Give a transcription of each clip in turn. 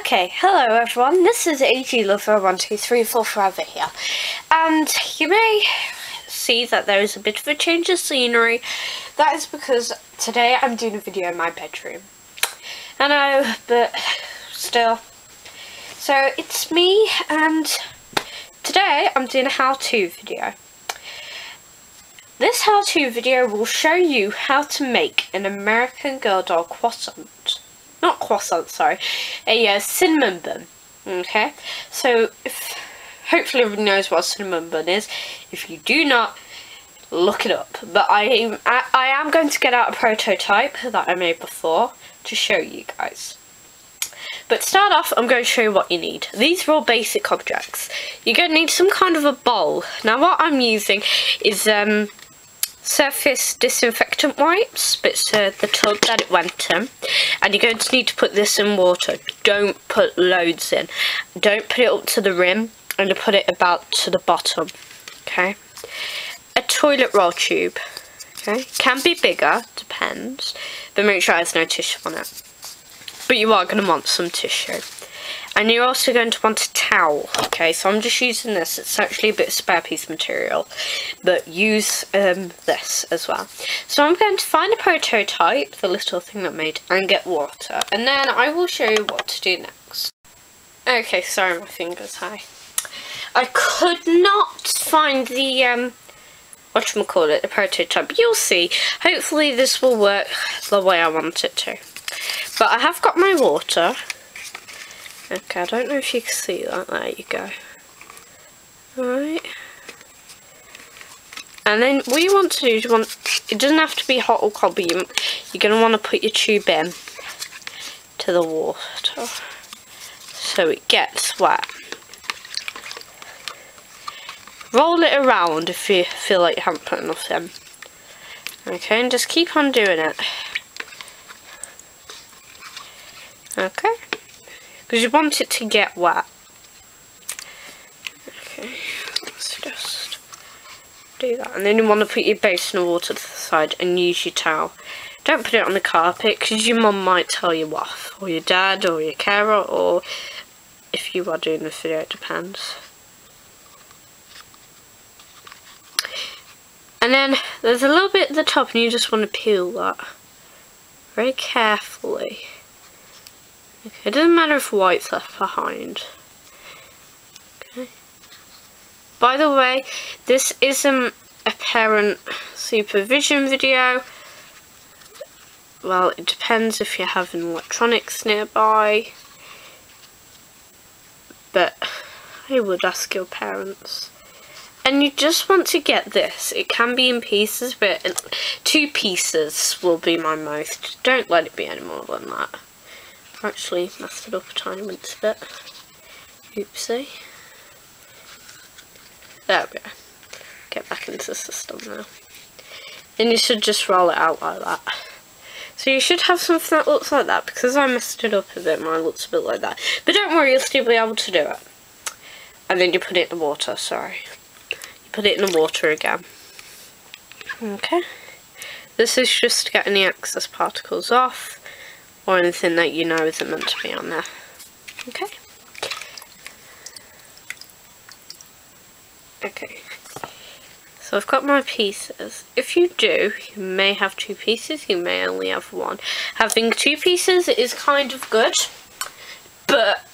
Okay, hello everyone, this is AG Lover 1234 Forever here, and you may see that there is a bit of a change of scenery. That is because today I'm doing a video in my bedroom. I know, but still. So it's me, and today I'm doing a how-to video. This how-to video will show you how to make an American Girl doll croissant not croissant, sorry, a uh, cinnamon bun. Okay, so if, hopefully everyone knows what a cinnamon bun is. If you do not, look it up. But I am, I, I am going to get out a prototype that I made before to show you guys. But start off, I'm going to show you what you need. These are all basic objects. You're going to need some kind of a bowl. Now what I'm using is um, surface disinfectant wipes, but uh, the tub that it went in. And you're going to need to put this in water. Don't put loads in. Don't put it up to the rim and put it about to the bottom. Okay. A toilet roll tube. Okay. Can be bigger, depends. But make sure there's no tissue on it. But you are going to want some tissue. And you're also going to want a towel, okay? So I'm just using this. It's actually a bit spare piece material. But use um, this as well. So I'm going to find a prototype, the little thing that made, and get water. And then I will show you what to do next. Okay, sorry, my finger's high. I could not find the, um, whatchamacallit, the prototype. You'll see. Hopefully this will work the way I want it to. But I have got my water. Okay, I don't know if you can see that. There you go. Alright. And then what you want to do is you want, it doesn't have to be hot or cold, but you, you're going to want to put your tube in to the water so it gets wet. Roll it around if you feel like you haven't put enough in. Okay, and just keep on doing it. Okay because you want it to get wet. Okay, let's just do that. And then you want to put your basin of water to the side and use your towel. Don't put it on the carpet because your mum might tell you off, or your dad, or your carer, or if you are doing the video, it depends. And then there's a little bit at the top and you just want to peel that very carefully. Okay, it doesn't matter if white's left behind. Okay. By the way, this isn't a parent supervision video. Well, it depends if you have an electronics nearby. But I would ask your parents. And you just want to get this. It can be in pieces, but two pieces will be my most. Don't let it be any more than that actually messed it up a tiny bit. Oopsie. There we go. Get back into the system now. And you should just roll it out like that. So you should have something that looks like that. Because I messed it up a bit, mine looks a bit like that. But don't worry, you'll still be able to do it. And then you put it in the water, sorry. You put it in the water again. Okay. This is just to get any excess particles off or anything that you know isn't meant to be on there. Okay. Okay. So I've got my pieces. If you do, you may have two pieces, you may only have one. Having two pieces is kind of good, but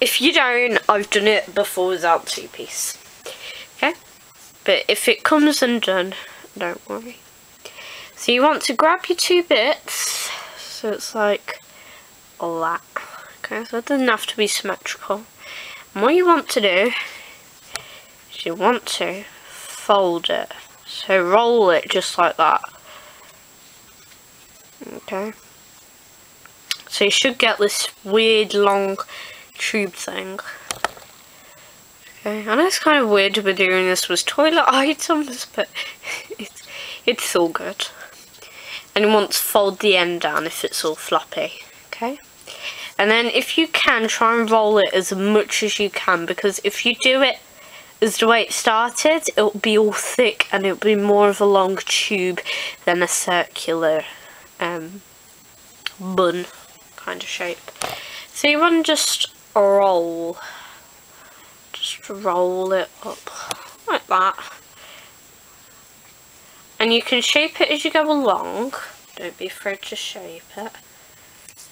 if you don't, I've done it before without two piece. Okay? But if it comes undone, don't worry. So you want to grab your two bits so it's like all that. Okay, so it doesn't have to be symmetrical. And what you want to do is you want to fold it. So roll it just like that. Okay. So you should get this weird long tube thing. Okay, I know it's kind of weird to be doing this with toilet items, but it's, it's all good and you want to fold the end down if it's all floppy okay and then if you can try and roll it as much as you can because if you do it as the way it started it'll be all thick and it'll be more of a long tube than a circular um, bun kind of shape So you want to just roll. Just roll it up like that. And you can shape it as you go along. Don't be afraid to shape it.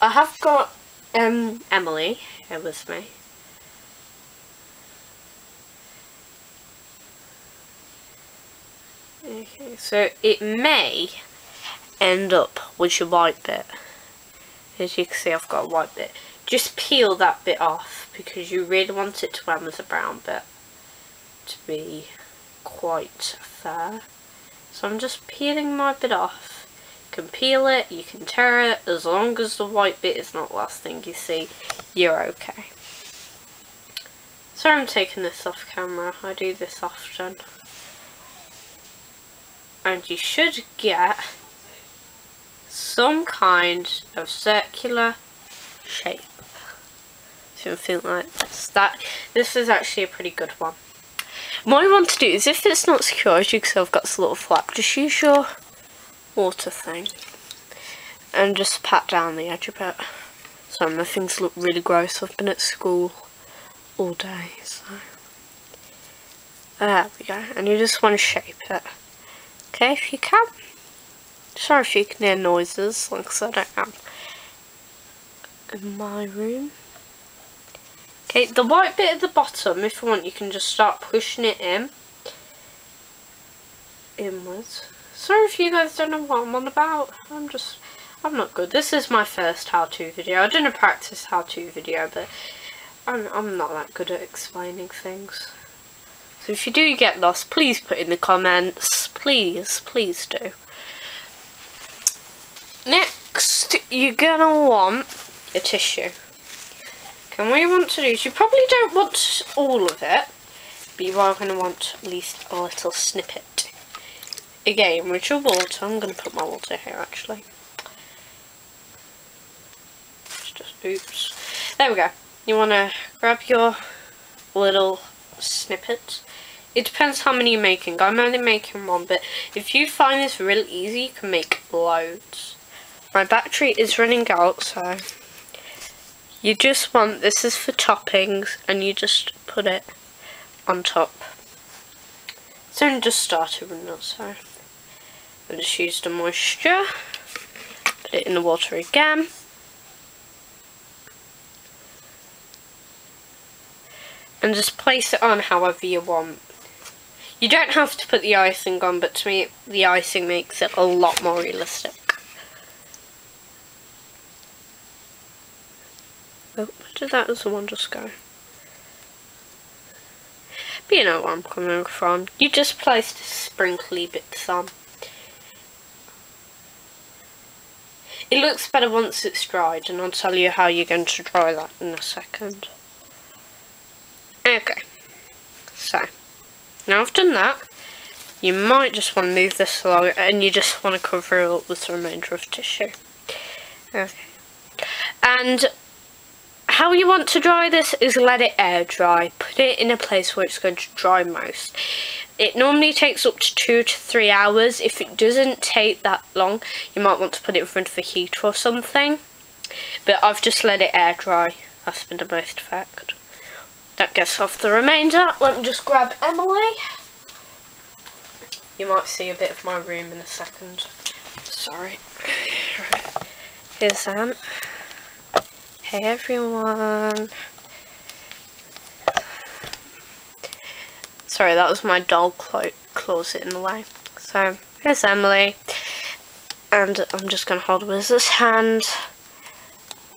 I have got um, Emily here with me. Okay, so it may end up with your white bit. As you can see, I've got a white bit. Just peel that bit off because you really want it to end with a brown bit to be quite fair. So I'm just peeling my bit off. You can peel it, you can tear it, as long as the white bit is not last thing you see, you're okay. Sorry I'm taking this off camera, I do this often. And you should get some kind of circular shape. Something like this. That, this is actually a pretty good one. What I want to do is if it's not secure, as you can see I've got this little flap, just use your water thing and just pat down the edge of it. So my things look really gross. I've been at school all day, so there we go. And you just want to shape it. Okay, if you can. Sorry if you can hear noises, like I said I am in my room. Okay, the white bit at the bottom, if you want, you can just start pushing it in. Inwards. Sorry if you guys don't know what I'm on about. I'm just, I'm not good. This is my first how-to video. I didn't practice how-to video, but I'm, I'm not that good at explaining things. So if you do get lost, please put in the comments. Please, please do. Next, you're gonna want a tissue. And what you want to do is you probably don't want all of it, but you are going to want at least a little snippet. Again, with your water, I'm going to put my water here actually. Just, oops. There we go. You want to grab your little snippet. It depends how many you're making. I'm only making one, but if you find this really easy, you can make loads. My battery is running out, so you just want, this is for toppings, and you just put it on top. So I just started running so I just used the moisture, put it in the water again. And just place it on however you want. You don't have to put the icing on, but to me the icing makes it a lot more realistic. Oh, where did that other one just go? But you know where I'm coming from. You just placed the sprinkly bits on. It looks better once it's dried and I'll tell you how you're going to dry that in a second. Okay, so now I've done that, you might just want to move this along and you just want to cover it up with the remainder of tissue. Okay, and how you want to dry this is let it air dry. Put it in a place where it's going to dry most. It normally takes up to two to three hours. If it doesn't take that long, you might want to put it in front of a heater or something. But I've just let it air dry. That's been the most effect. That gets off the remainder. Let me just grab Emily. You might see a bit of my room in a second. Sorry. Here's Anne. Hey everyone. Sorry, that was my doll clo closet in the way. So, here's Emily. And I'm just going to hold Wizard's hand.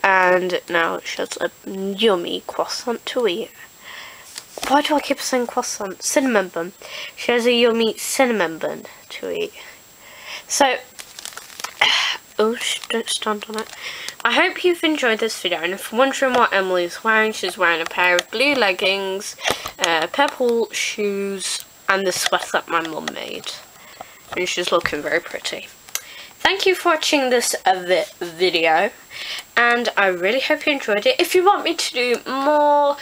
And now she has a yummy croissant to eat. Why do I keep saying croissant? Cinnamon bun. She has a yummy cinnamon bun to eat. So, oh, don't stand on it. I hope you've enjoyed this video and if you're wondering what Emily's wearing, she's wearing a pair of blue leggings, uh, purple shoes and the sweater that my mum made. And she's looking very pretty. Thank you for watching this uh, video and I really hope you enjoyed it. If you want me to do more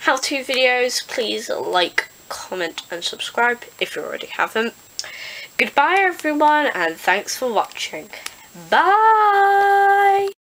how-to videos, please like, comment and subscribe if you already haven't. Goodbye everyone and thanks for watching. Bye!